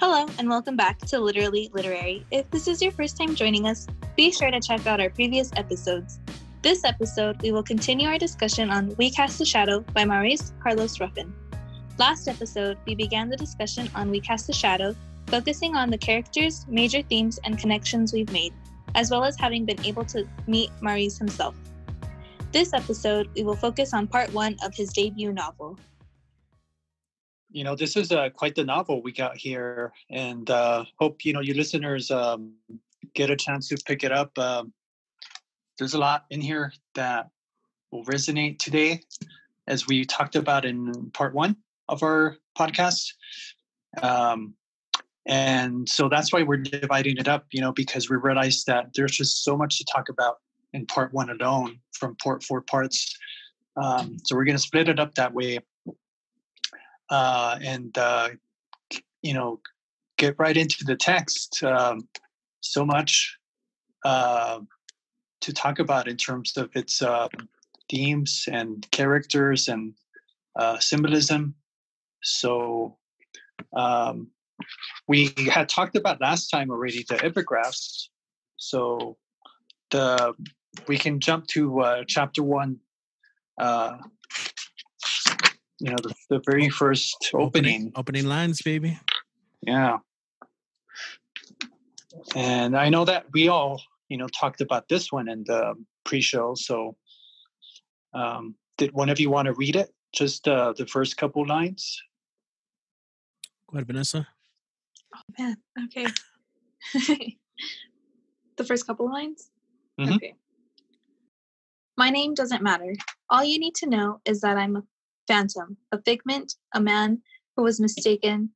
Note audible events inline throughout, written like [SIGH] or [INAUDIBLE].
Hello, and welcome back to Literally Literary. If this is your first time joining us, be sure to check out our previous episodes. This episode, we will continue our discussion on We Cast a Shadow by Maurice Carlos Ruffin. Last episode, we began the discussion on We Cast a Shadow, focusing on the characters, major themes, and connections we've made, as well as having been able to meet Maurice himself. This episode, we will focus on part one of his debut novel. You know, this is uh, quite the novel we got here, and uh, hope you know you listeners um, get a chance to pick it up. Um, there's a lot in here that will resonate today, as we talked about in part one of our podcast. Um, and so that's why we're dividing it up, you know, because we realized that there's just so much to talk about in part one alone from part four parts. Um, so we're going to split it up that way, uh, and uh, you know, get right into the text. Um, so much uh, to talk about in terms of its uh, themes and characters and uh, symbolism. So um, we had talked about last time already the epigraphs. So the we can jump to uh, chapter one. You know, the, the very first opening. Opening lines, baby. Yeah. And I know that we all, you know, talked about this one in the pre-show. So, um, did one of you want to read it? Just uh, the first couple lines. Go ahead, Vanessa. Oh man, okay. [LAUGHS] the first couple lines? Mhm. Okay. My name doesn't matter. All you need to know is that I'm a phantom, a figment, a man who was mistaken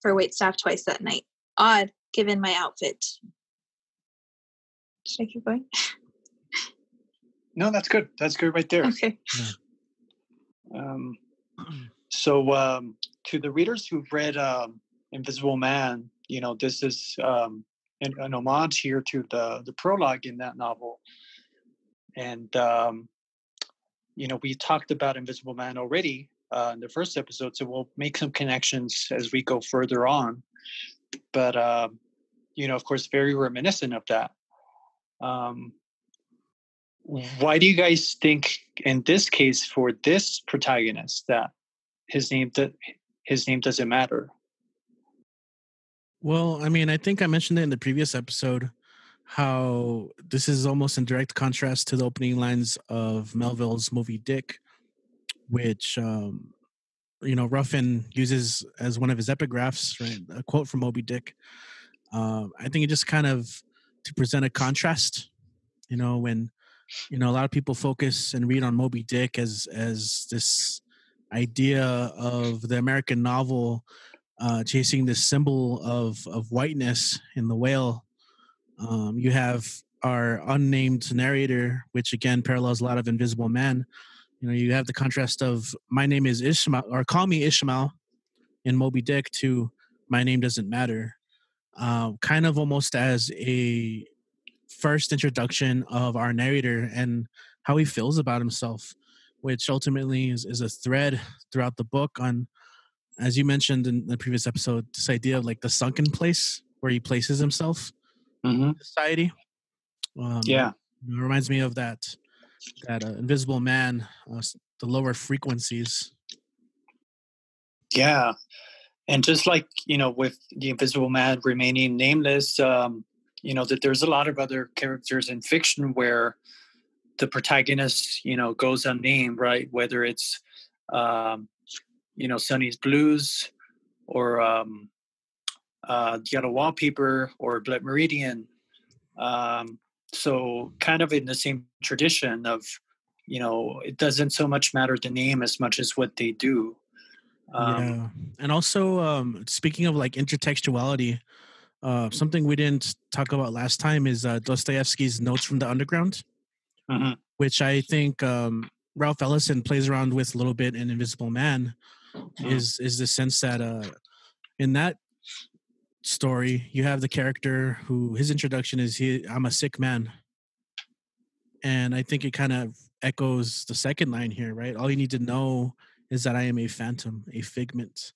for waitstaff twice that night. Odd, given my outfit. Should I keep going? No, that's good. That's good right there. Okay. [CLEARS THROAT] Um, so, um, to the readers who've read um, Invisible Man, you know, this is um, an, an homage here to the the prologue in that novel, and um, you know, we talked about Invisible Man already uh, in the first episode, so we'll make some connections as we go further on. But um, you know, of course, very reminiscent of that. Um, why do you guys think, in this case, for this protagonist, that his name that his name doesn't matter? Well, I mean, I think I mentioned it in the previous episode how this is almost in direct contrast to the opening lines of Melville's Moby Dick, which um, you know Ruffin uses as one of his epigraphs, right? A quote from Moby Dick. Um, I think it just kind of to present a contrast, you know, when you know a lot of people focus and read on Moby Dick as as this idea of the American novel uh, chasing this symbol of of whiteness in the whale. Um, you have our unnamed narrator, which again parallels a lot of Invisible Man. You know, you have the contrast of my name is Ishmael or call me Ishmael in Moby Dick to my name doesn't matter. Uh, kind of almost as a first introduction of our narrator and how he feels about himself, which ultimately is, is a thread throughout the book on, as you mentioned in the previous episode, this idea of like the sunken place where he places himself Mm-hmm. society. Um, Yeah. it reminds me of that that uh, invisible man, uh, the lower frequencies. Yeah. And just like, you know, with the Invisible Man remaining nameless, um, you know, that there's a lot of other characters in fiction where the protagonist, you know, goes unnamed, right? Whether it's, um, you know, Sonny's Blues or um, uh, Yellow Wallpaper or Blood Meridian. Um, so kind of in the same tradition of, you know, it doesn't so much matter the name as much as what they do. Um, yeah, and also um, speaking of like intertextuality, uh, something we didn't talk about last time is uh, Dostoevsky's Notes from the Underground, Mhm. which I think um, Ralph Ellison plays around with a little bit in Invisible Man. Mhm. Is is the sense that uh, in that story you have the character who his introduction is he I'm a sick man, and I think it kind of echoes the second line here, right? All you need to know is that I am a phantom, a figment.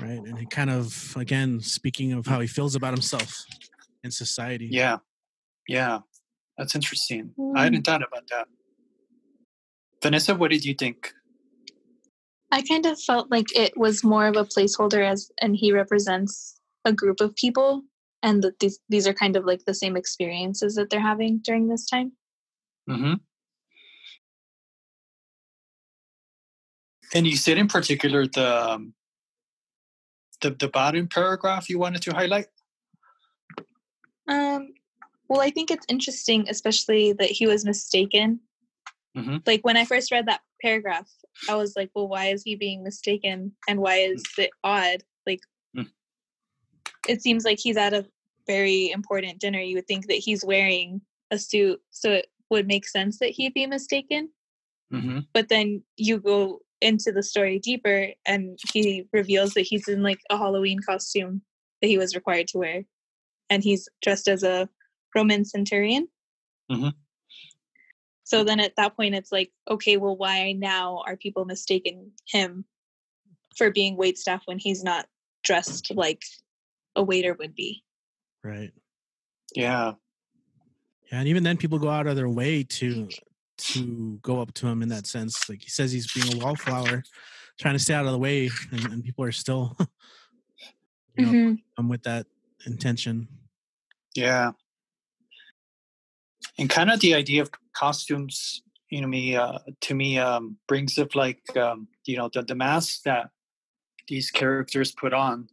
right? And he kind of again speaking of how he feels about himself in society. Yeah. Yeah. That's interesting. I Mm. hadn't thought about that. Vanessa, what did you think? I kind of felt like it was more of a placeholder as and he represents a group of people and that these these are kind of like the same experiences that they're having during this time. Mm-hmm. And you said in particular the um, the the bottom paragraph you wanted to highlight. Um well I think it's interesting especially that he was mistaken. Mhm. Like when I first read that paragraph, I was like, well why is he being mistaken and why is it odd? Like Mm. It seems like he's at a very important dinner. You would think that he's wearing a suit, so it would make sense that he'd be mistaken. Mm-hmm. But then you go into the story deeper, and he reveals that he's in like a Halloween costume that he was required to wear, and he's dressed as a Roman centurion. Mhm. So then at that point, it's like, okay, well, why now are people mistaking him for being wait staff when he's not dressed like a waiter would be? Right. Yeah. Yeah, and even then, people go out of their way to to go up to him in that sense. Like he says, he's being a wallflower, trying to stay out of the way, and, and people are still, [LAUGHS] you know, Mhm. come with that intention. Yeah. And kind of the idea of costumes, you know, me uh, to me um, brings up like um, you know the the masks that these characters put on,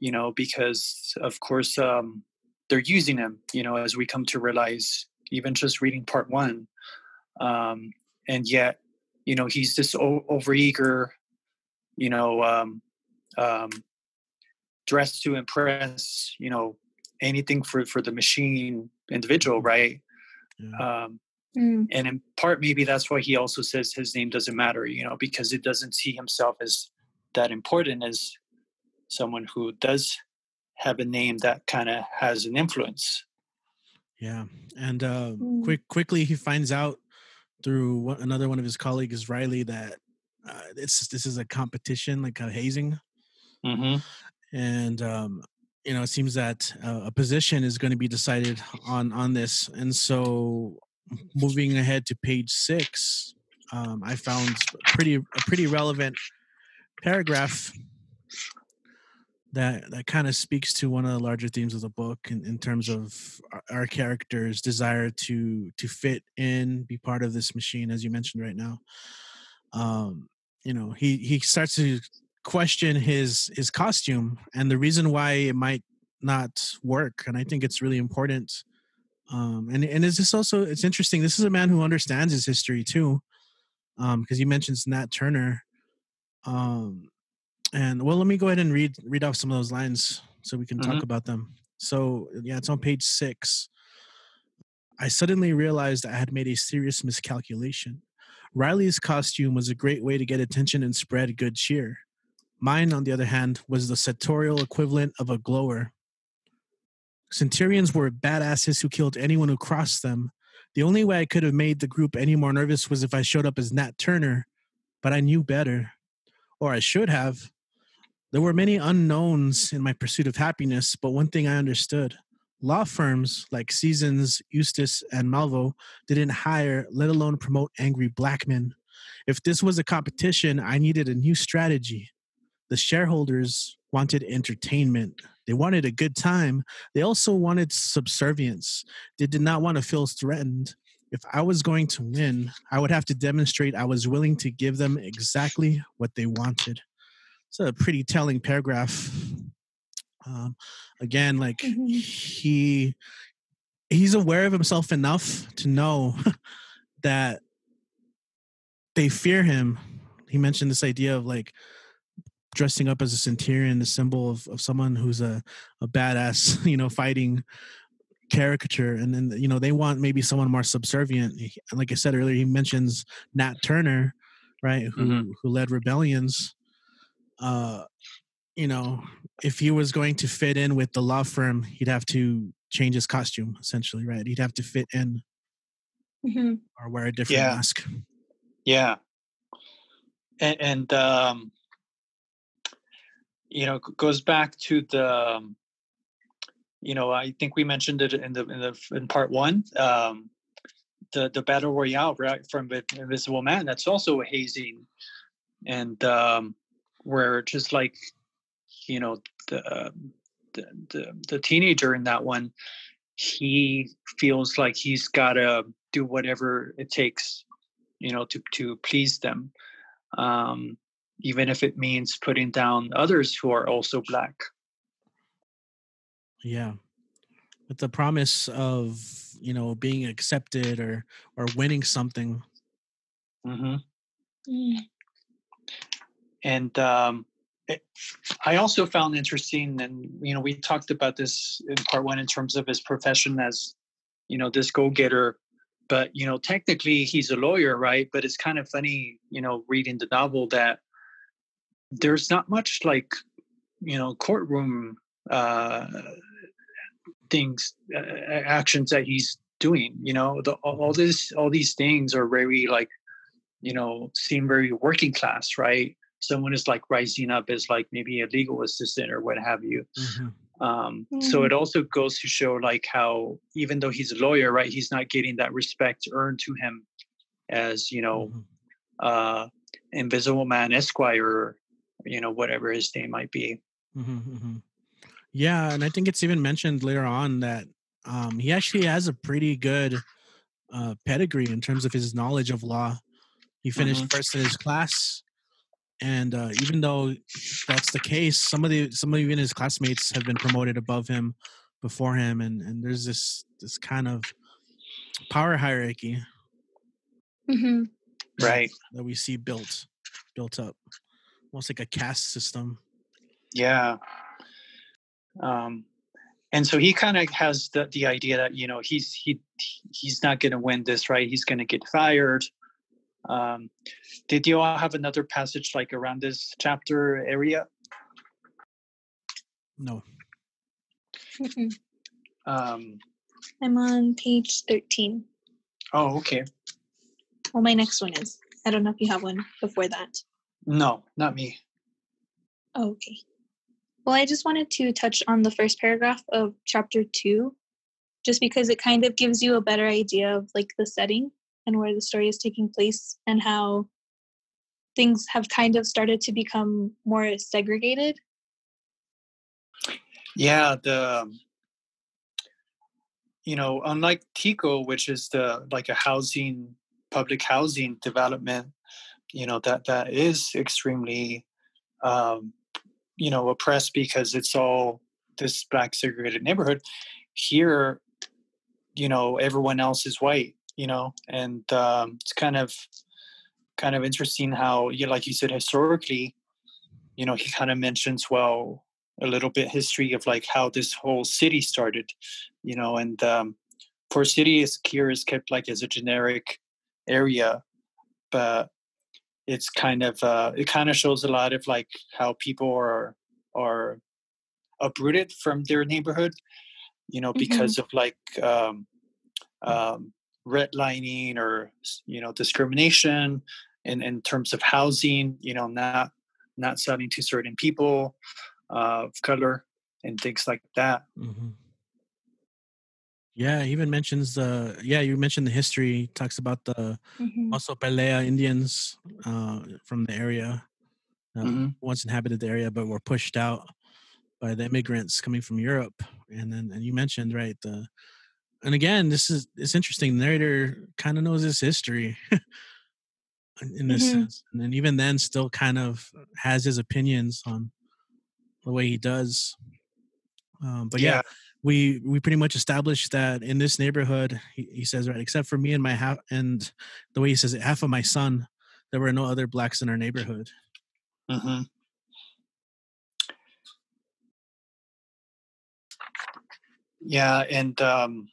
you know, because of course um, they're using them, you know, as we come to realize, even just reading part one, um, and yet, you know, he's this o- overeager, you know, um, um, dressed to impress, you know, anything for for the machine individual, right? Yeah. Um, Mm. and in part, maybe that's why he also says his name doesn't matter, you know, because it doesn't see himself as that important as someone who does have a name that kind of has an influence. Yeah, and uh, Mm. quick quickly he finds out through one, another one of his colleagues, Riley, that uh, it's this is a competition, like a hazing, Mm-hmm. and um, you know it seems that uh, a position is going to be decided on on this, and so moving ahead to page six, um, I found pretty a pretty relevant paragraph that that kind of speaks to one of the larger themes of the book in, in terms of our, character's desire to to fit in be part of this machine as you mentioned right now. Um you know he he starts to question his his costume and the reason why it might not work and i think it's really important. Um and and is this also it's interesting this is a man who understands his history too um because he mentions nat turner. Um and well, let me go ahead and read read off some of those lines so we can talk mm-hmm. about them. So yeah, it's on page six. I suddenly realized I had made a serious miscalculation. Riley's costume was a great way to get attention and spread good cheer. Mine, on the other hand, was the sartorial equivalent of a glower. Centurions were badasses who killed anyone who crossed them. The only way I could have made the group any more nervous was if I showed up as Nat Turner, but I knew better. Or I should have. There were many unknowns in my pursuit of happiness, but one thing I understood. Law firms like Seasons, Eustace, and Malvo didn't hire, let alone promote angry black men. If this was a competition, I needed a new strategy. The shareholders wanted entertainment. They wanted a good time. They also wanted subservience. They did not want to feel threatened. If I was going to win, I would have to demonstrate I was willing to give them exactly what they wanted. It's a pretty telling paragraph. Um, again, like Mhm. he he's aware of himself enough to know [LAUGHS] that they fear him. He mentioned this idea of like dressing up as a centurion, the symbol of, of someone who's a, a badass, [LAUGHS] you know, fighting caricature. And then, you know, they want maybe someone more subservient. He- Like I said earlier, he mentions Nat Turner, right, who, Mhm. who led rebellions. Uh, you know, if he was going to fit in with the law firm, he'd have to change his costume, essentially, right? He'd have to fit in Mhm. or wear a different Yeah. mask. Yeah. And, and um, you know goes back to the um, you know i think we mentioned it in the in the in part one um the the battle royale right from invisible man that's also a hazing and um where just like you know the the the, the teenager in that one he feels like he's got to do whatever it takes you know to to please them um even if it means putting down others who are also black yeah with the promise of you know being accepted or or winning something mm-hmm. mm. And um it, i also found interesting and you know we talked about this in part one in terms of his profession as you know this go-getter but you know technically he's a lawyer right? But it's kind of funny you know reading the novel that there's not much like you know courtroom uh things uh, actions that he's doing you know? The, all this all these things are very like you know seem very working class right someone is like rising up as like maybe a legal assistant or what have you mm-hmm. Um, mm-hmm. so it also goes to show like how even though he's a lawyer right he's not getting that respect earned to him as you know mm-hmm. uh invisible man esquire you know whatever his name might be mm-hmm, mm-hmm. yeah and i think it's even mentioned later on that um, he actually has a pretty good uh, pedigree in terms of his knowledge of law he finished mm-hmm. first in his class and uh, even though that's the case some of the some of even his classmates have been promoted above him before him and and there's this this kind of power hierarchy mm-hmm. right that we see built built up almost like a caste system. Yeah. Um, and so he kind of has the, the idea that you know he's he he's not going to win this right he's going to get fired um, did you all have another passage like around this chapter area? No. Um, i'm on page 13 oh okay. Well my next one is. I don't know if you have one before that. No, not me. Oh, okay. Well, I just wanted to touch on the first paragraph of chapter two, just because it kind of gives you a better idea of like the setting and where the story is taking place and how things have kind of started to become more segregated. Yeah, the um, you know, unlike Tico, which is the like a housing public housing development you know that that is extremely um, you know oppressed because it's all this black segregated neighborhood here you know everyone else is white you know and um, it's kind of kind of interesting how you like you said historically you know he kind of mentions well a little bit history of like how this whole city started you know and um, for city is here is kept like as a generic area but it's kind of uh, it kind of shows a lot of like how people are are uprooted from their neighborhood you know mm-hmm. because mm-hmm. of like um, um, redlining or you know discrimination in in terms of housing you know not not selling to certain people uh, of color and things like that mm-hmm. Yeah, he even mentions the yeah, you mentioned the history, talks about the mm-hmm. also Pelea Indians uh, from the area uh, mm-hmm. once inhabited the area but were pushed out by the immigrants coming from Europe. And then and you mentioned right the and again, this is it's interesting. The narrator kind of knows his history [LAUGHS] in this mm-hmm. sense. And then even then still kind of has his opinions on the way he does. Um, but yeah. yeah we we pretty much established that in this neighborhood he, he, says right except for me and my half and the way he says it half of my son there were no other blacks in our neighborhood mm-hmm. yeah and um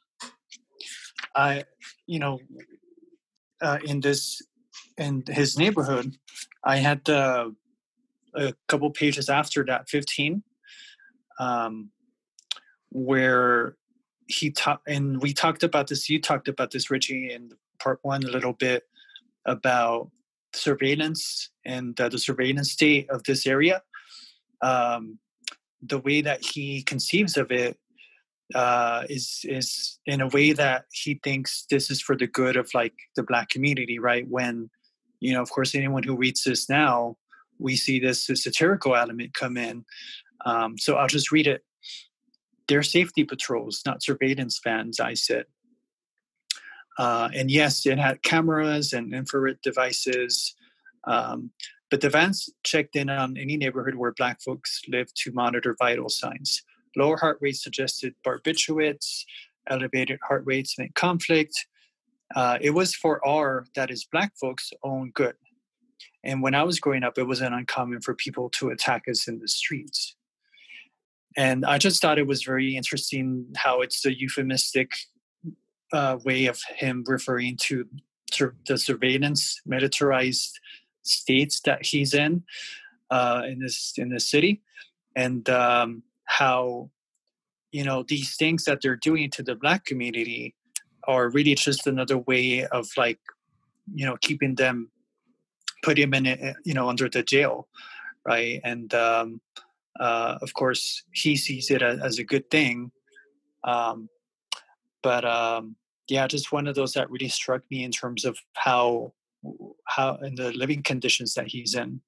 i you know uh, in this in his neighborhood i had uh, a couple pages after that 15 um where he talked and we talked about this you talked about this richie in part one a little bit about surveillance and uh, the surveillance state of this area. Um, the way that he conceives of it uh, is is in a way that he thinks this is for the good of like the black community, right? When you know, of course, anyone who reads this now, we see this satirical element come in. Um, so I'll just read it. They're safety patrols, not surveillance vans, I said. Uh, and yes, it had cameras and infrared devices. Um, but the vans checked in on any neighborhood where Black folks live to monitor vital signs. Lower heart rates suggested barbiturates, elevated heart rates meant conflict. Uh, it was for our, that is, Black folks' own good. And when I was growing up, it wasn't uncommon for people to attack us in the streets. And I just thought it was very interesting how it's the euphemistic uh, way of him referring to sur- the surveillance militarized states that he's in uh, in this in this city, and um, how you know these things that they're doing to the black community are really just another way of like you know keeping them put him in it, you know under the jail right and um, uh, of course he sees it as, as a good thing um, but um, yeah just one of those that really struck me in terms of how how in the living conditions that he's in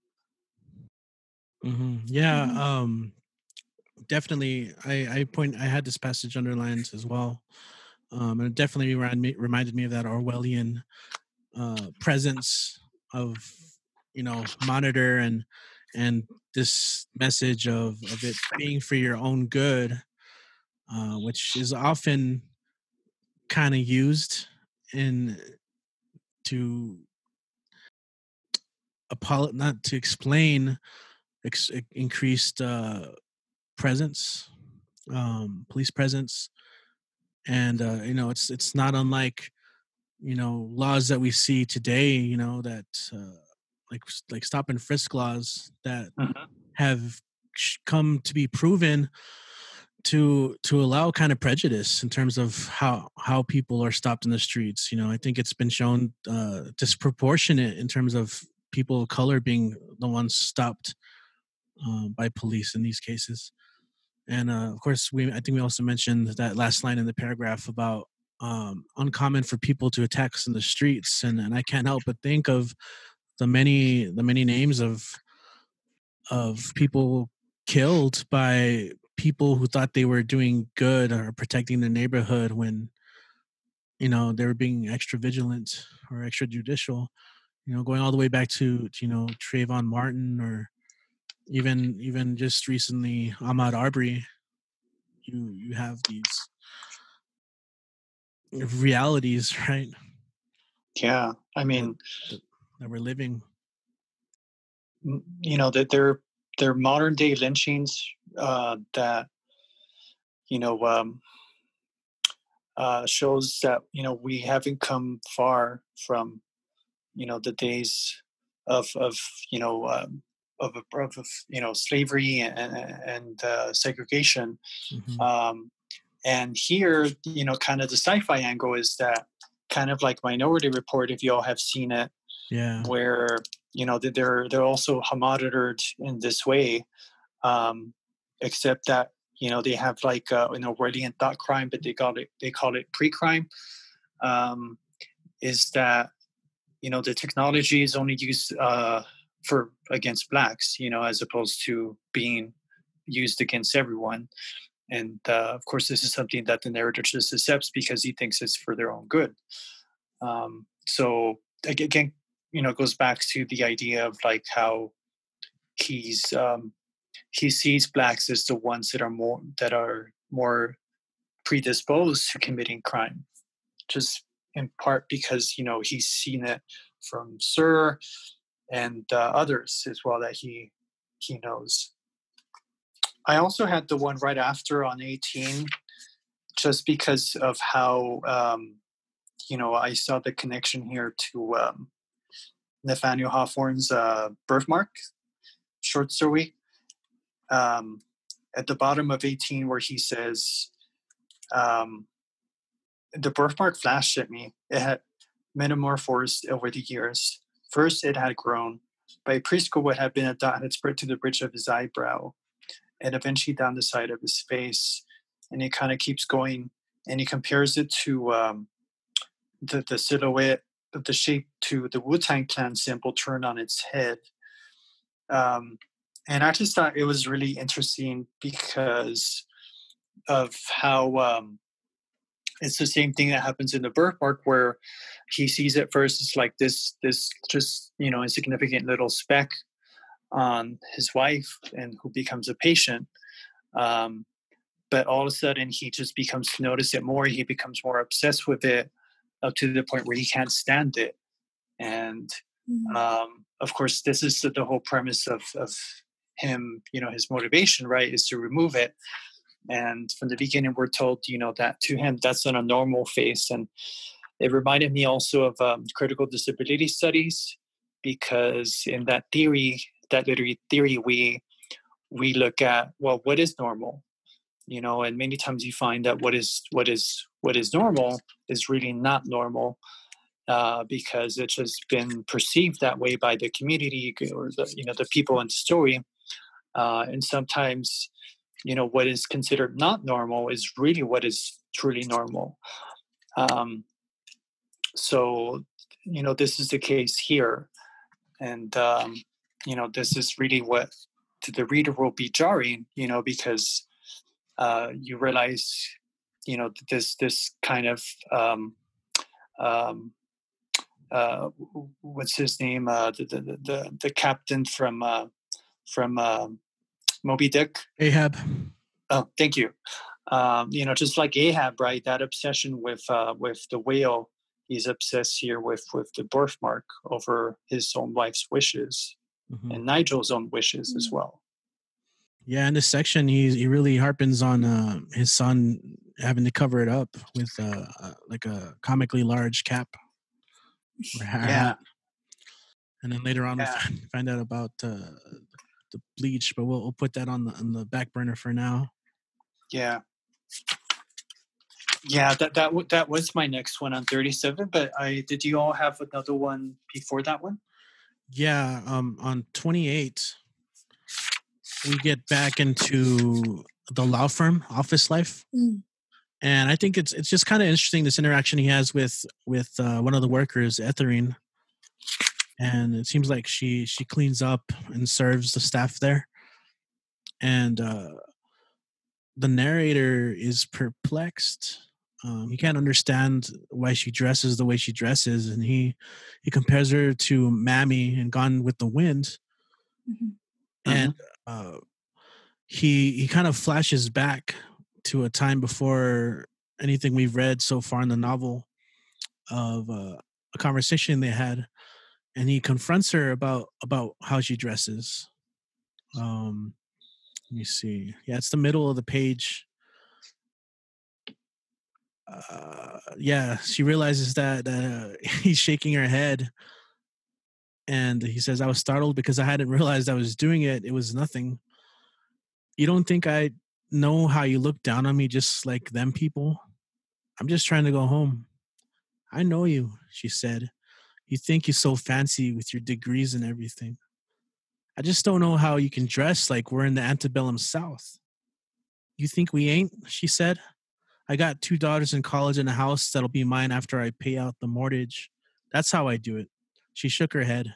mm-hmm. yeah mm-hmm. um definitely i i point i had this passage underlined as well um and it definitely reminded me reminded me of that orwellian uh presence of you know monitor and and this message of of it being for your own good uh which is often kind of used in to apolo- not to explain ex- increased uh, presence, um, police presence, and uh, you know it's it's not unlike you know laws that we see today. You know that uh, like like stop and frisk laws that mm-hmm. have come to be proven to to allow kind of prejudice in terms of how how people are stopped in the streets you know i think it's been shown uh disproportionate in terms of people of color being the ones stopped uh, by police in these cases and uh, of course we i think we also mentioned that last line in the paragraph about um, uncommon for people to attack us in the streets and, and i can't help but think of the many the many names of of people killed by people who thought they were doing good or protecting the neighborhood when you know they were being extra vigilant or extra judicial you know going all the way back to, to you know Trayvon Martin or even even just recently Ahmaud Arbery you you have these realities [LAUGHS] right? Yeah i mean that, that we're living. You know that they're they're modern day lynchings uh, that you know um, uh, shows that you know we haven't come far from you know the days of of you know um, of, of, of you know slavery and and uh, segregation mm-hmm. um, and here you know kind of the sci-fi angle is that kind of like minority report if you all have seen it yeah where you know they're they're also monitored in this way um, except that you know they have like uh, know Orwellian thought crime, but they call it they call it pre-crime. Um, is that you know the technology is only used uh, for against blacks, you know, as opposed to being used against everyone. And uh, of course, this is something that the narrator just accepts because he thinks it's for their own good. Um, so again, you know, goes back to the idea of like how he's um, he sees blacks as the ones that are more that are more predisposed to committing crime just in part because you know he's seen it from sir and uh, others as well that he he knows i also had the one right after on 18 just because of how um, you know i saw the connection here to um, nathaniel hawthorne's uh, birthmark short story um, at the bottom of 18 where he says, um, the birthmark flashed at me. It had metamorphosed over the years. First, it had grown. By preschool, what had been a dot had spread to the bridge of his eyebrow. and eventually down the side of his face. And it kind of keeps going and he compares it to um, the, the silhouette of the shape to the Wu Tang Clan symbol turned on its head. Um, and I just thought it was really interesting because of how um, it's the same thing that happens in the birthmark where he sees it first it's like this this just you know insignificant little speck on his wife and who becomes a patient um, but all of a sudden he just becomes to notice it more he becomes more obsessed with it up to the point where he can't stand it and mm-hmm. um, of course this is the whole premise of, of him you know his motivation right is to remove it and from the beginning we're told you know that to him that's an abnormal face. And it reminded me also of um, critical disability studies because in that theory that literary theory we we look at well what is normal? You know and many times you find that what is what is what is normal is really not normal uh, because it's just been perceived that way by the community or the you know the people in the story. Uh, and sometimes you know what is considered not normal is really what is truly normal. Um, so you know this is the case here. And um, you know this is really what to the reader will be jarring you know because uh, you realize you know this this kind of um, um, uh, what's his name? Uh, the, the, the the captain from uh, from um, Moby Dick. Ahab. Oh, thank you. Um, you know, just like Ahab, right? That obsession with uh, with the whale. He's obsessed here with with the birthmark over his own wife's wishes mm-hmm. and Nigel's own wishes mm-hmm. as well. Yeah, in this section, he he really harpens on uh, his son having to cover it up with uh, uh like a comically large cap. Yeah. And then later on, yeah. we find out about uh, the bleach, but we'll, we'll put that on the on the back burner for now. Yeah. Yeah, that that that was my next one on 37. But I did you all have another one before that one? Yeah, um, on 28, we get back into the law firm office life. Mm. And I think it's it's just kind of interesting this interaction he has with with uh, one of the workers, Etherine, and it seems like she she cleans up and serves the staff there. And uh the narrator is perplexed. Um, he can't understand why she dresses the way she dresses and he he compares her to mammy and gone with the wind. Mm-hmm. and uh, he he kind of flashes back to a time before anything we've read so far in the novel of uh, a conversation they had and he confronts her about about how she dresses. Um, let me see. Yeah, it's the middle of the page. Uh, yeah, she realizes that uh, [LAUGHS] he's shaking her head, and he says, "I was startled because I hadn't realized I was doing it. It was nothing. You don't think I know how you look down on me, just like them people? I'm just trying to go home. I know you," she said you think you're so fancy with your degrees and everything. I just don't know how you can dress like we're in the antebellum South. You think we ain't? She said. I got two daughters in college and a house that'll be mine after I pay out the mortgage. That's how I do it. She shook her head.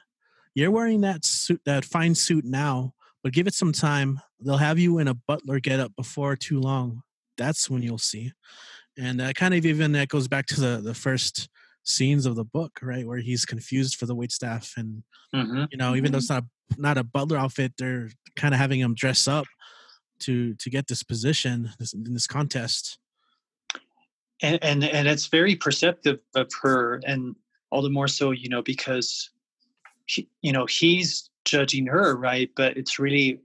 You're wearing that suit, that fine suit now, but give it some time. They'll have you in a butler getup before too long. That's when you'll see. And that kind of even that goes back to the the first scenes of the book, right, where he's confused for the wait staff, and mm-hmm. you know, even though it's not not a butler outfit, they're kind of having him dress up to to get this position in this contest. And and and it's very perceptive of her, and all the more so, you know, because he, you know he's judging her, right, but it's really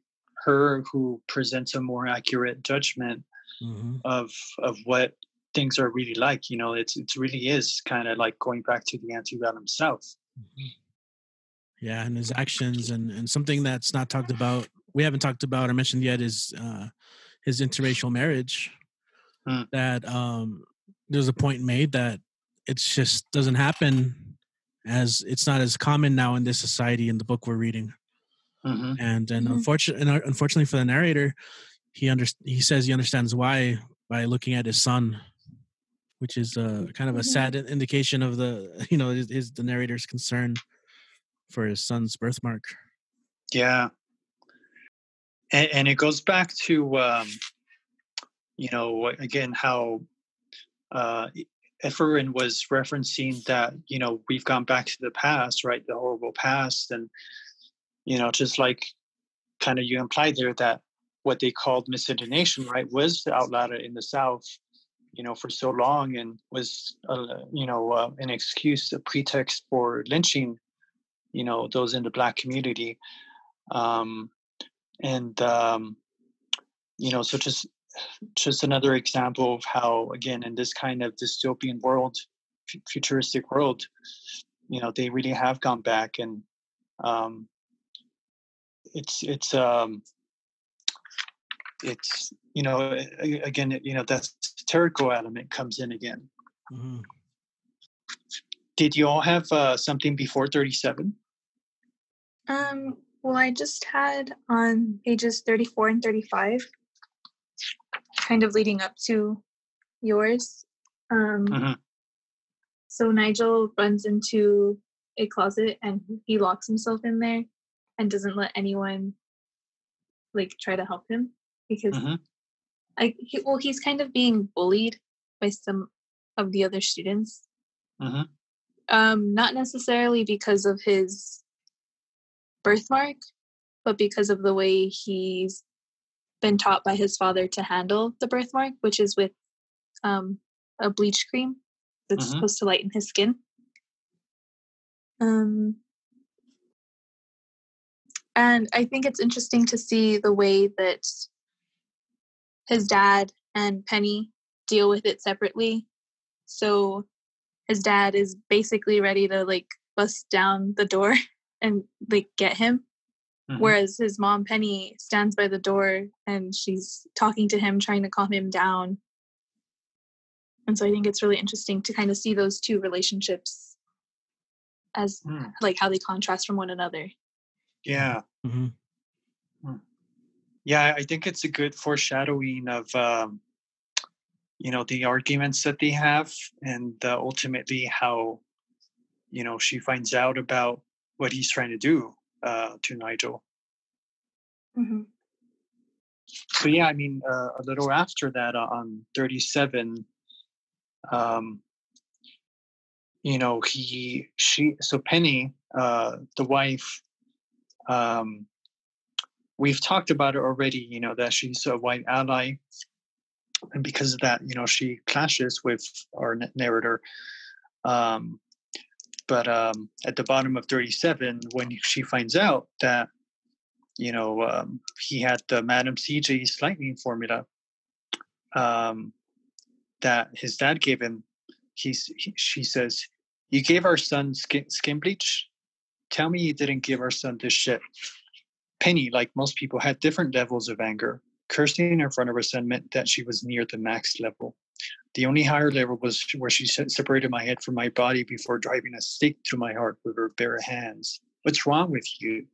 her who presents a more accurate judgment mm-hmm. of of what things are really like. You know, it's it really is kind of like going back to the antebellum South. Mm-hmm. Yeah, and his actions and and something that's not talked about, we haven't talked about or mentioned yet is uh, his interracial marriage. Mm. That um, there's a point made that it just doesn't happen as it's not as common now in this society in the book we're reading. hmm and and Mhm. unfortunately, and uh, unfortunately for the narrator, he under he says he understands why by looking at his son, which is uh, kind of a Mhm. sad indication of the [LAUGHS] you know his, his the narrator's concern for his son's birthmark. Yeah. And, and it goes back to, um, you know, again, how uh, Ephraim was referencing that, you know, we've gone back to the past, right? The horrible past. And, you know, just like kind of you implied there that what they called miscegenation, right, was outlawed in the South, you know, for so long and was, uh, you know, uh, an excuse, a pretext for lynching, you know, those in the black community. Um, and, um, you know, so just, just another example of how, again, in this kind of dystopian world, fu- futuristic world, you know, they really have gone back and, um, it's, it's, um, it's you know again you know that satirical element comes in again Mhm. did you all have uh, something before 37 Um, well, I just had on pages 34 and 35, kind of leading up to yours. Um, Mhm. So Nigel runs into a closet and he locks himself in there and doesn't let anyone like try to help him because Mhm. I he, well he's kind of being bullied by some of the other students. Mhm. Um, not necessarily because of his birthmark, but because of the way he's been taught by his father to handle the birthmark, which is with um, a bleach cream that's Mhm. supposed to lighten his skin. Um, and I think it's interesting to see the way that his dad and Penny deal with it separately. So his dad is basically ready to like bust down the door [LAUGHS] and like get him. Mhm. Whereas his mom Penny stands by the door and she's talking to him, trying to calm him down. And so I think it's really interesting to kind of see those two relationships as Hmm. like how they contrast from one another. yeah Mhm. Yeah i think it's a good foreshadowing of um, you know the arguments that they have and uh, ultimately how you know she finds out about what he's trying to do uh, to nigel Mm-hmm. so yeah i mean uh, a little after that uh, on 37 um you know he she so penny uh the wife um we've talked about it already you know that she's a white ally. And because of that you know she clashes with our narrator. Um but um at the bottom of 37 when she finds out that you know um, he had the madam cj's lightning formula um that his dad gave him he's he, she says you gave our son skin, skin bleach? Tell me you didn't give our son this shit penny like most people had different levels of anger cursing in front of her son meant that she was near the max level. The only higher level was where she se- separated my head from my body before driving a stake through my heart with her bare hands. What's wrong with you?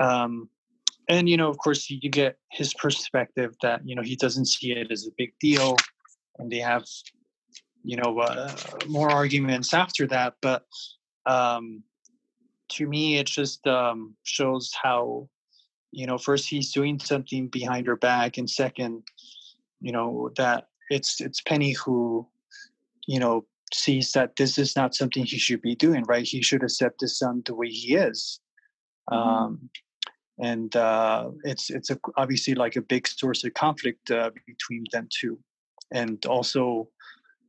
Um and you know of course you get his perspective that you know he doesn't see it as a big deal and they have you know uh, more arguments after that but um to me it just um shows how you know first he's doing something behind her back and second you know that it's it's penny who you know sees that this is not something he should be doing right? He should accept his son the way he is. Mhm. um and uh it's it's a, obviously like a big source of conflict uh, between them two. And also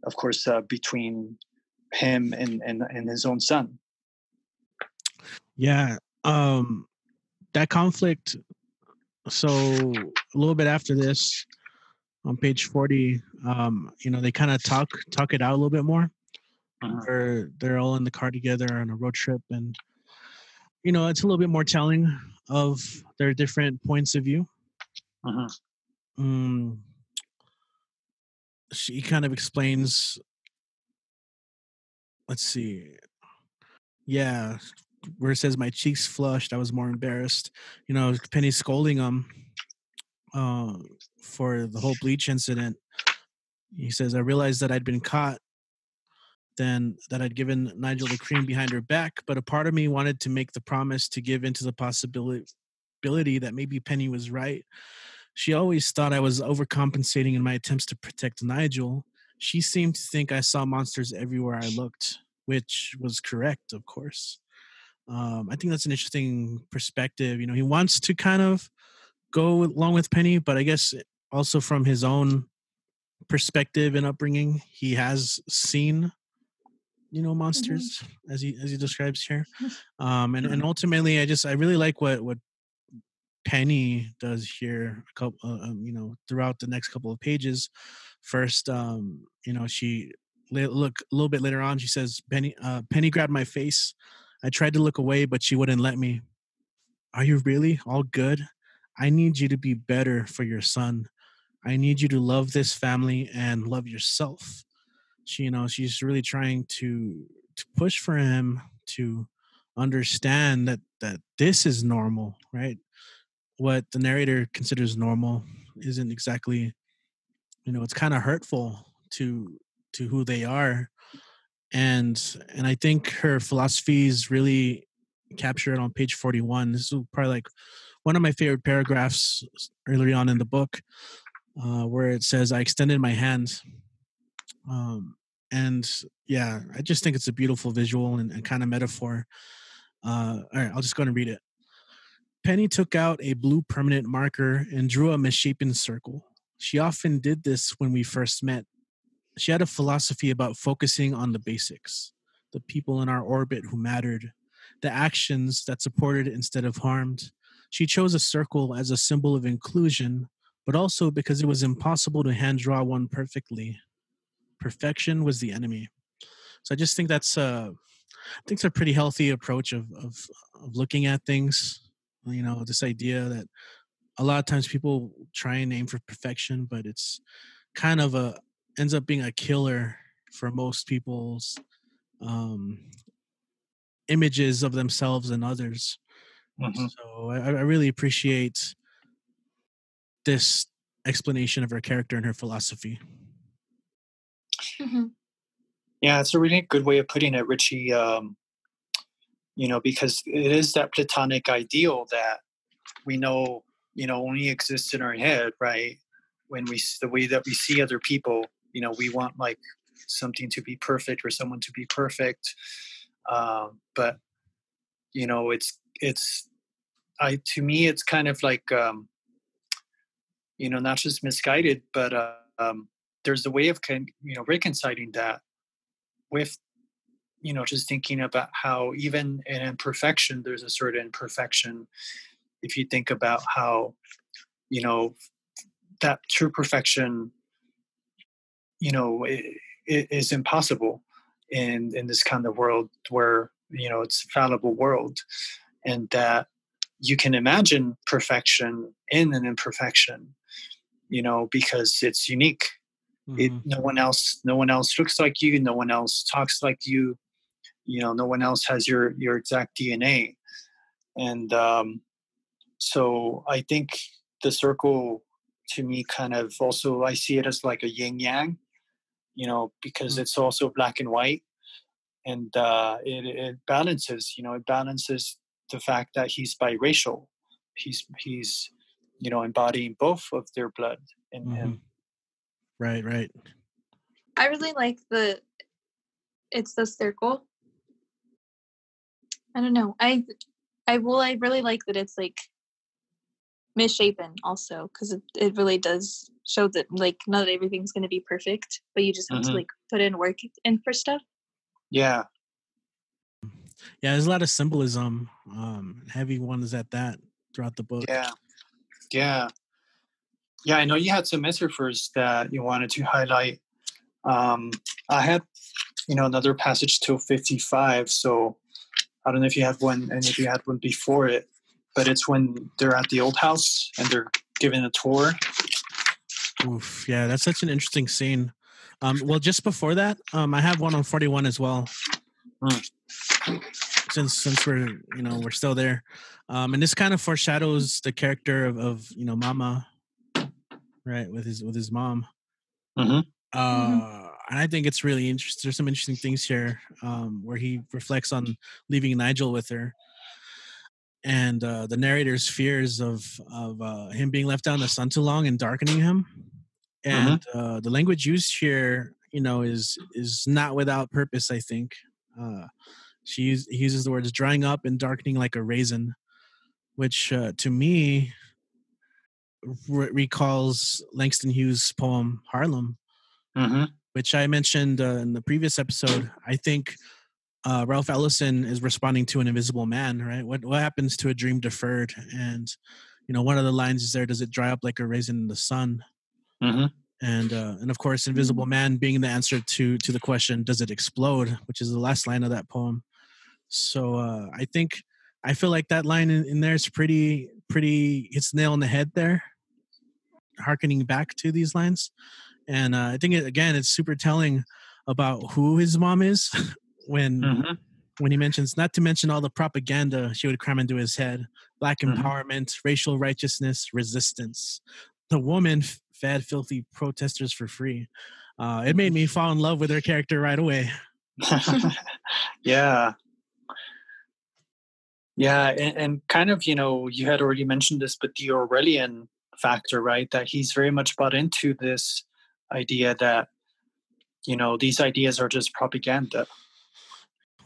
of course uh, between him and, and and his own son Yeah. Um that conflict so a little bit after this on page 40 um you know they kind of talk talk it out a little bit more Mhm. they're they're all in the car together on a road trip and you know it's a little bit more telling of their different points of view Mhm. mm, she kind of explains let's see yeah where it says my cheeks flushed, I was more embarrassed. You know, Penny scolding him uh, for the whole bleach incident. He says, I realized that I'd been caught, then that I'd given Nigel the cream behind her back, but a part of me wanted to make the promise to give into the possibility that maybe Penny was right. She always thought I was overcompensating in my attempts to protect Nigel. She seemed to think I saw monsters everywhere I looked, which was correct, of course. Um, I think that's an interesting perspective. You know, he wants to kind of go along with Penny, but I guess also from his own perspective and upbringing, he has seen you know mm-hmm. monsters mm-hmm. as he as he describes here [LAUGHS] um and and ultimately i just i really like what what penny does here a couple uh, um, you know throughout the next couple of pages first um you know she look a little bit later on she says penny uh penny grabbed my face i tried to look away but she wouldn't let me are you really all good I need you to be better for your son. I need you to love this family and love yourself. She, you know, she's really trying to to push for him to understand that that this is normal, right? What the narrator considers normal isn't exactly, you know, it's kind of hurtful to to who they are, and and I think her philosophy is really captured on page forty one. This is probably like one of my favorite paragraphs early on in the book uh, where it says, I extended my hand. Um, and yeah, I just think it's a beautiful visual and, and kind of metaphor. Uh, all right, I'll just go and read it. Penny took out a blue permanent marker and drew a misshapen circle. She often did this when we first met. She had a philosophy about focusing on the basics, the people in our orbit who mattered, the actions that supported instead of harmed, she chose a circle as a symbol of inclusion, but also because it was impossible to hand draw one perfectly. Perfection was the enemy. So I just think that's a, I think it's a pretty healthy approach of, of, of looking at things. You know, this idea that a lot of times people try and aim for perfection, but it's kind of a ends up being a killer for most people's um, images of themselves and others. Mm-hmm. So I, I really appreciate this explanation of her character and her philosophy. Mm-hmm. Yeah, it's a really good way of putting it, Richie. Um, you know, because it is that platonic ideal that we know, you know, only exists in our head, right? When we the way that we see other people, you know, we want like something to be perfect or someone to be perfect, um, but you know, it's it's I to me it's kind of like um, you know not just misguided, but uh, um, there's a way of can you know reconciling that with you know just thinking about how even in imperfection there's a certain perfection if you think about how you know that true perfection you know it, it is impossible in in this kind of world where you know it's a fallible world and that you can imagine perfection in an imperfection you know because it's unique mm-hmm. it no one else no one else looks like you no one else talks like you you know no one else has your your exact dna and um so i think the circle to me kind of also i see it as like a yin yang you know because mm-hmm. it's also black and white and uh it, it balances you know it balances the fact that he's biracial. He's he's you know embodying both of their blood in mm-hmm. him. Right, right. I really like the it's the circle. I don't know. I I will I really like that it's like misshapen also because it, it really does show that like not everything's going to be perfect but you just have mm-hmm. to like put in work in for stuff yeah yeah, there's a lot of symbolism, um, heavy ones at that throughout the book. Yeah, yeah, yeah. I know you had some metaphors that you wanted to highlight. Um, I had, you know, another passage till 55. So I don't know if you had one, and if you had one before it, but it's when they're at the old house and they're giving a tour. Oof, yeah, that's such an interesting scene. Um, well, just before that, um, I have one on 41 as well. Mm. since since we're you know we're still there, um, and this kind of foreshadows the character of, of you know Mama, right, with his with his mom. Mhm. Uh, and I think it's really interesting. There's some interesting things here um, where he reflects on leaving Nigel with her, and uh, the narrator's fears of of uh, him being left out in the sun too long and darkening him. And uh, the language used here, you know, is is not without purpose. I think uh, she use, he uses the words "drying up" and "darkening like a raisin," which uh, to me re- recalls Langston Hughes' poem "Harlem." Mhm. which I mentioned uh, in the previous episode. I think uh, Ralph Ellison is responding to an invisible man, right? What what happens to a dream deferred? And you know, one of the lines is there: "Does it dry up like a raisin in the sun?" Mhm. And uh, and of course, invisible man being the answer to to the question, "Does it explode?" Which is the last line of that poem. So uh, I think I feel like that line in, in there is pretty pretty hits the nail on the head there, harkening back to these lines and uh, I think it, again it's super telling about who his mom is [LAUGHS] when Mhm. when he mentions not to mention all the propaganda she would cram into his head black Mhm. empowerment racial righteousness resistance the woman f- fed filthy protesters for free uh, it made me fall in love with her character right away [LAUGHS] yeah. Yeah, and, and kind of, you know, you had already mentioned this, but the Orwellian factor, right? That he's very much bought into this idea that, you know, these ideas are just propaganda.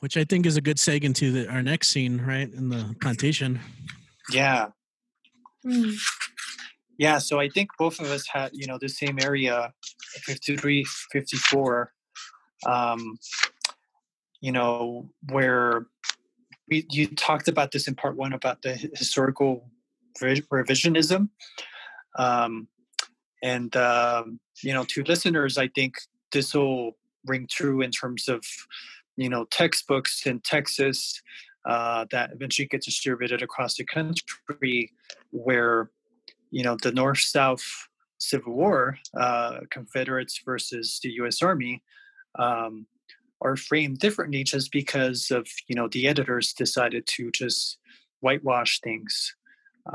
Which I think is a good seg into the, our next scene right in the plantation Yeah. Mm. Yeah. So I think both of us had, you know, the same area, 53, 54, um, you know, where we, you talked about this in part one about the historical revisionism. Um, and, um, you know, to listeners, I think this will ring true in terms of, you know, textbooks in Texas uh, that eventually get distributed across the country where you know the north south civil war uh, confederates versus the us army um, are framed differently just because of you know the editors decided to just whitewash things.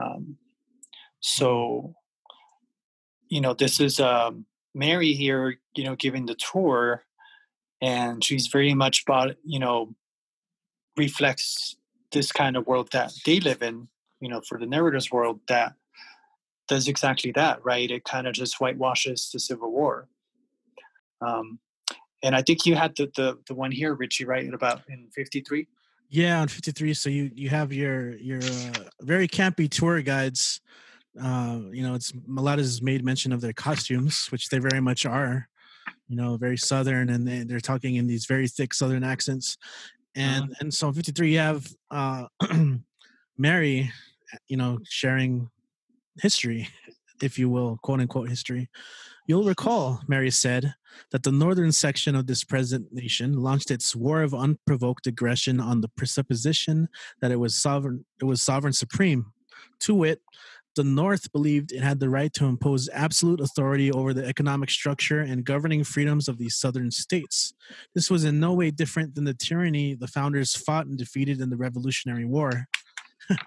Um, so you know this is um, mary here you know giving the tour and she's very much bought you know reflects this kind of world that they live in you know for the narrator's world that does exactly that right it kind of just whitewashes the civil war um, and i think you had the, the the one here richie right about in 53 Yeah, on 53. So you you have your your uh, very campy tour guides. Uh, you know, it's has made mention of their costumes, which they very much are. You know, very southern, and they, they're talking in these very thick southern accents. And and so 53, you have uh, [CLEARS THROAT] Mary, you know, sharing history, if you will, quote unquote history. You'll recall, Mary said, that the northern section of this present nation launched its war of unprovoked aggression on the presupposition that it was sovereign it was sovereign supreme. To wit, the North believed it had the right to impose absolute authority over the economic structure and governing freedoms of these southern states. This was in no way different than the tyranny the founders fought and defeated in the Revolutionary War. [LAUGHS] and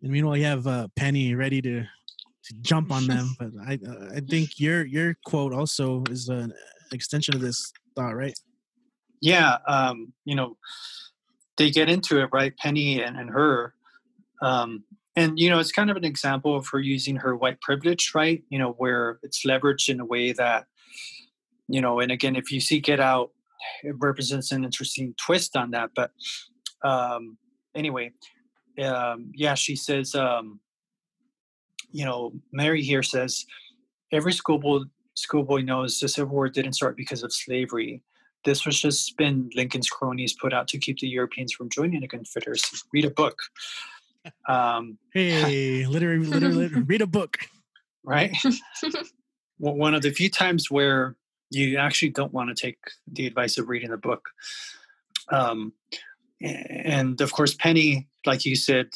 meanwhile, you have uh, Penny ready to to jump on them. [LAUGHS] But I I think your your quote also is an extension of this thought, right? yeah um, you know they get into it right penny and, and her um, and you know it's kind of an example of her using her white privilege right? You know where it's leveraged in a way that you know and again if you see get out it represents an interesting twist on that but um anyway um yeah she says um you know mary here says every schoolboy schoolboy knows the civil war didn't start because of slavery. This was just spin lincoln's cronies put out to keep the europeans from joining the confederacy. Read a book um Hey, literary, [LAUGHS] literary, read a book. right? [LAUGHS] [LAUGHS] Well, one of the few times where you actually don't want to take the advice of reading a book. Um, and of course penny like you said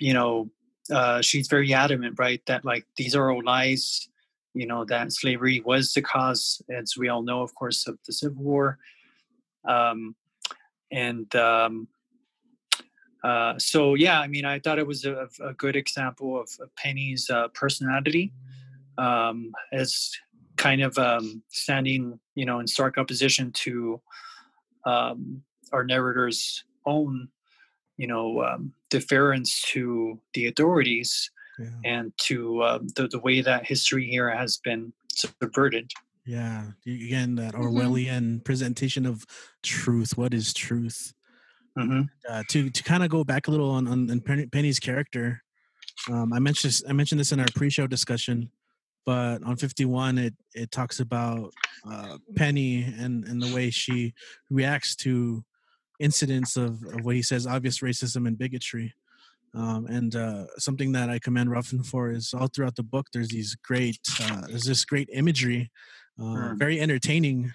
you know uh, she's very adamant right that like these are all lies you know that slavery was the cause as we all know of course of the civil war. Um, and um, Uh, so yeah, I mean, I thought it was a, a good example of, of Penny's uh, personality um, as kind of um, standing, you know, in stark opposition to um, our narrator's own, you know, um, deference to the authorities Yeah. and to um, the, the way that history here has been subverted. Yeah. Again, that Mhm. Orwellian presentation of truth. What is truth? Hmm uh, to to kind of go back a little on, on, on Penny's character, um, I mentioned this- I mentioned this in our pre-show discussion, but on 51 it it talks about uh, Penny and and the way she reacts to incidents of, of what he says obvious racism and bigotry. Um, and uh, something that I commend Ruffin for is all throughout the book. There's these great, uh, there's this great imagery, uh, Mm. very entertaining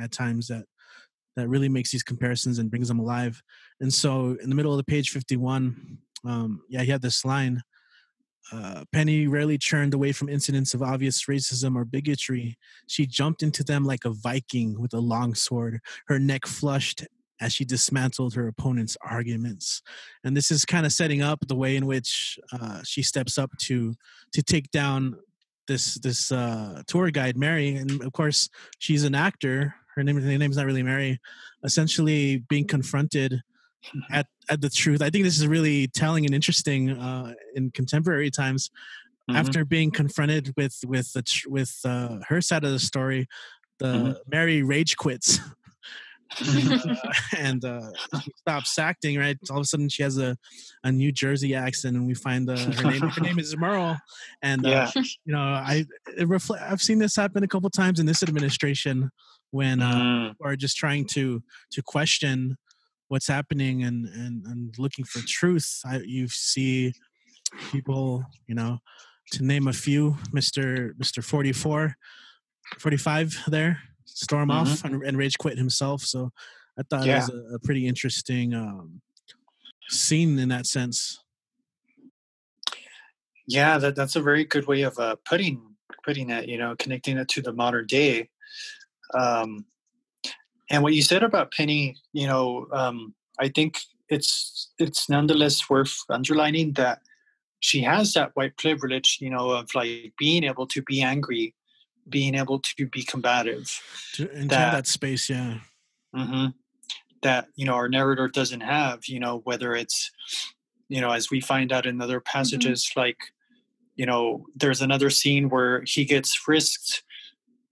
at times that that really makes these comparisons and brings them alive. And so, in the middle of the page 51, um, yeah, he had this line uh, Penny rarely turned away from incidents of obvious racism or bigotry. She jumped into them like a Viking with a long sword, her neck flushed as she dismantled her opponent's arguments. And this is kind of setting up the way in which uh, she steps up to to take down this this uh, tour guide, Mary. And of course, she's an actor. Her name her name's not really Mary. Essentially, being confronted at at the truth. I think this is really telling and interesting uh, in contemporary times. Mhm. After being confronted with with the tr- with uh, her side of the story, the Mhm. Mary rage quits. Uh, [LAUGHS] [LAUGHS] and uh, she stops acting. Right, all of a sudden she has a, a New Jersey accent, and we find uh, her name. Her name is Merle, and uh, Yeah. you know, I it reflect. I've seen this happen a couple times in this administration when uh, Mm. are just trying to to question what's happening and and and looking for truth. I, you see people, you know, to name a few, Mister Mister Forty Four, 45 there, storm off and, and rage quit himself. So I thought it was a, a pretty interesting um, scene in that sense. Yeah, that, that's a very good way of uh, putting putting it. You know, connecting it to the modern day. Um, and what you said about Penny, you know, um, I think it's it's nonetheless worth underlining that she has that white privilege, you know, of like being able to be angry, being able to be combative. To, That- that space, yeah. Mm-hmm, That you know our narrator doesn't have. You know, whether it's you know as we find out in other passages, like you know, there's another scene where he gets frisked.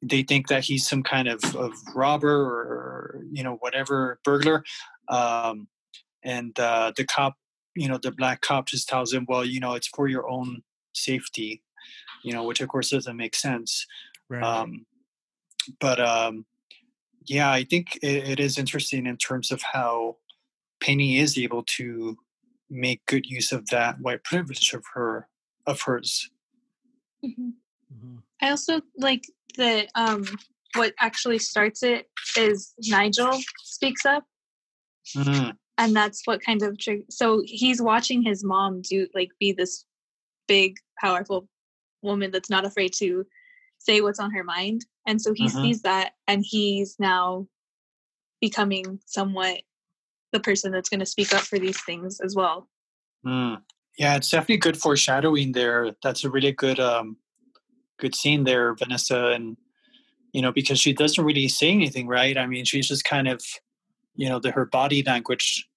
They think that he's some kind of, of robber or you know whatever burglar, um, and uh, the cop, you know, the black cop just tells him, "Well, you know, it's for your own safety," you know, which of course doesn't make sense. Right. Um, but um, yeah, I think it, it is interesting in terms of how Penny is able to make good use of that white privilege of her of hers. Mhm. Mhm. I also like the um what actually starts it is Nigel speaks up Mhm. and that's what kind of trig- so he's watching his mom do like be this big powerful woman that's not afraid to say what's on her mind and so he Mhm. sees that and he's now becoming somewhat the person that's going to speak up for these things as well Mm. Yeah, it's definitely good foreshadowing there. That's a really good um good scene there, Vanessa, and you know, because she doesn't really say anything, right? I mean, she's just kind of, you know, the her body language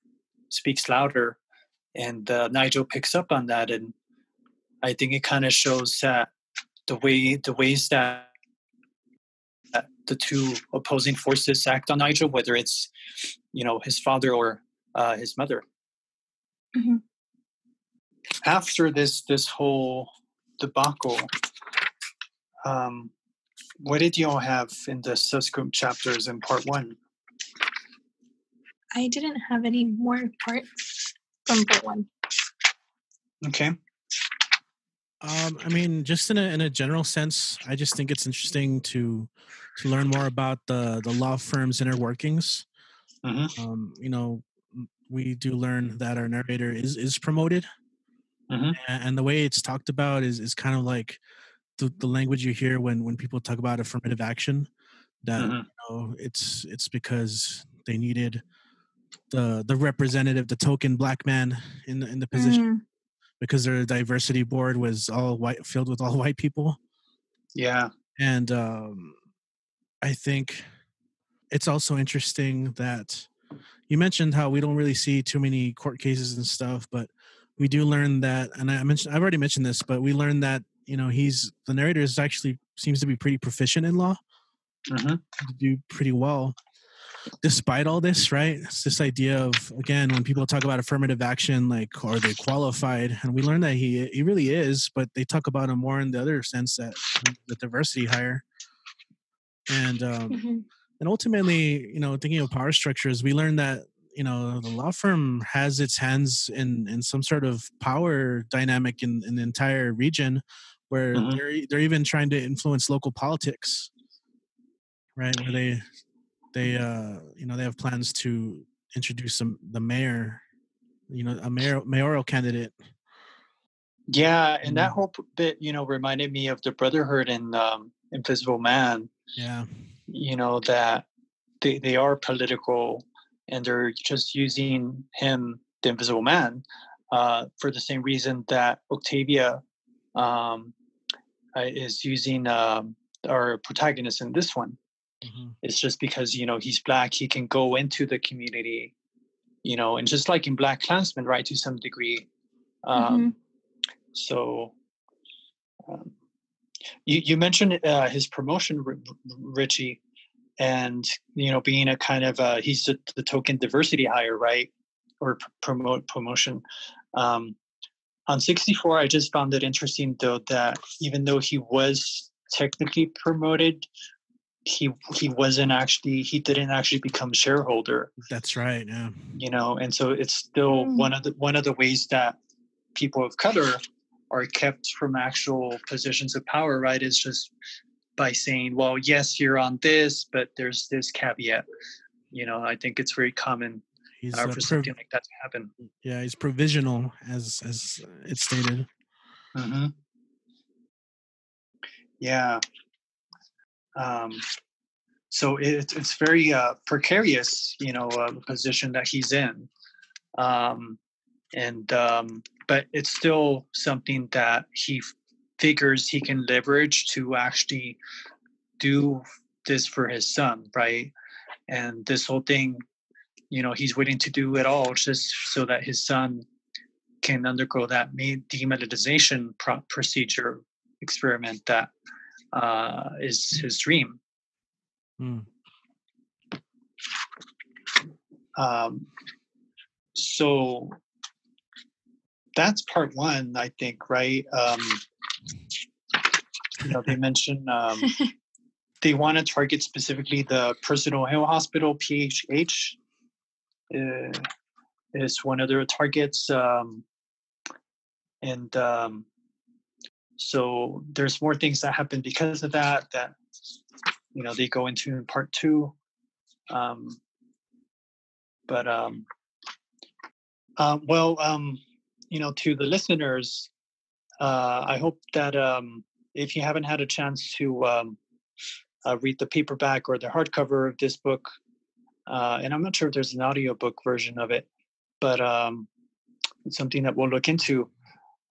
speaks louder, and uh, Nigel picks up on that, and I think it kind of shows that the way the ways that, that the two opposing forces act on Nigel, whether it's you know his father or uh, his mother Mhm. after this this whole debacle um what did you all have in the subsequent chapters in part one i didn't have any more parts from part one okay Um, I mean, just in a in a general sense, I just think it's interesting to to learn more about the the law firm's inner workings. Mhm. Um, you know, we do learn that our narrator is is promoted, Mhm. a- and the way it's talked about is is kind of like the, the language you hear when when people talk about affirmative action. That Mhm. you know, it's it's because they needed the the representative, the token black man in the in the position Mm, because their diversity board was all white, filled with all [LAUGHS] white people. Yeah. And um, I think it's also interesting that you mentioned how we don't really see too many court cases and stuff, but we do learn that, and I mentioned I've already mentioned this, but we learned that you know he's the narrator is actually seems to be pretty proficient in law, hmm to do pretty well. Despite all this, right? It's this idea of again when people talk about affirmative action, like are they qualified? And we learned that he he really is, but they talk about him more in the other sense that the diversity hire. And um, mhm. and ultimately you know thinking of power structures we learned that you know the law firm has its hands in in some sort of power dynamic in, in the entire region where Mhm. they're they're even trying to influence local politics right where they they uh you know they have plans to introduce some the mayor you know a mayor mayoral candidate Yeah, and that whole bit, you know, reminded me of the Brotherhood in um, Invisible Man. yeah You know that they they are political, and they're just using him, the Invisible Man, uh, for the same reason that Octavia um, is using um, our protagonist in this one. Mhm. It's just because you know he's black, he can go into the community, you know, and just like in Black Klansman, right, to some degree. Um, So, um, you you mentioned uh, his promotion, R- Richie, and you know being a kind of uh, he's the, the token diversity hire, right, or pr- promote promotion. Um, on 64, I just found it interesting though that even though he was technically promoted, he he wasn't actually he didn't actually become shareholder. That's right yeah. You know and so it's still Mm. one of the one of the ways that people of color are kept from actual positions of power right is just by saying well yes you're on this but there's this caveat. You know i think it's very common he's uh, for prov- something like that to happen. Yeah he's provisional as as it's stated. Hmm yeah. Um so it, it's very uh, precarious you know uh, position that he's in. Um and um but it's still something that he f- figures he can leverage to actually do this for his son right? And this whole thing you know he's willing to do it all just so that his son can undergo that me- pro- procedure experiment that uh, is his dream Hmm. um, so that's part one i think right um, you know they mentioned um, [LAUGHS] they want to target specifically the personal Hill hospital phh is one of their targets um, and um, so there's more things that happen because of that that you know they go into in part two um, but um, um, well um, you know to the listeners uh, i hope that um, if you haven't had a chance to um, uh, read the paperback or the hardcover of this book uh, and i'm not sure if there's an audiobook version of it but um, it's something that we'll look into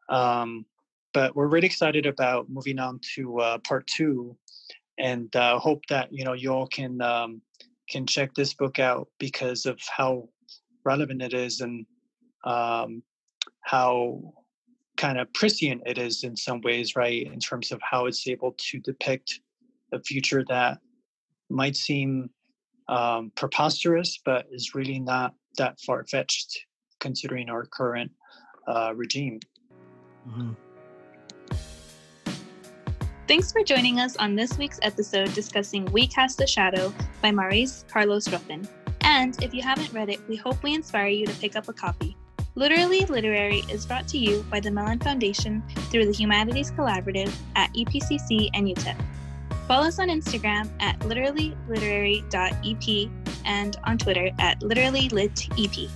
um, but we're really excited about moving on to uh, part two and uh, hope that you know you all can um, can check this book out because of how relevant it is and um, how kind of prescient it is in some ways, right? In terms of how it's able to depict a future that might seem um, preposterous, but is really not that far fetched considering our current uh, regime. Mhm. Thanks for joining us on this week's episode discussing We Cast a Shadow by Maurice Carlos Ruffin. And if you haven't read it, we hope we inspire you to pick up a copy. Literally Literary is brought to you by the Mellon Foundation through the Humanities Collaborative at EPCC and UTEP. Follow us on Instagram at literallyliterary.ep and on Twitter at literallylitep.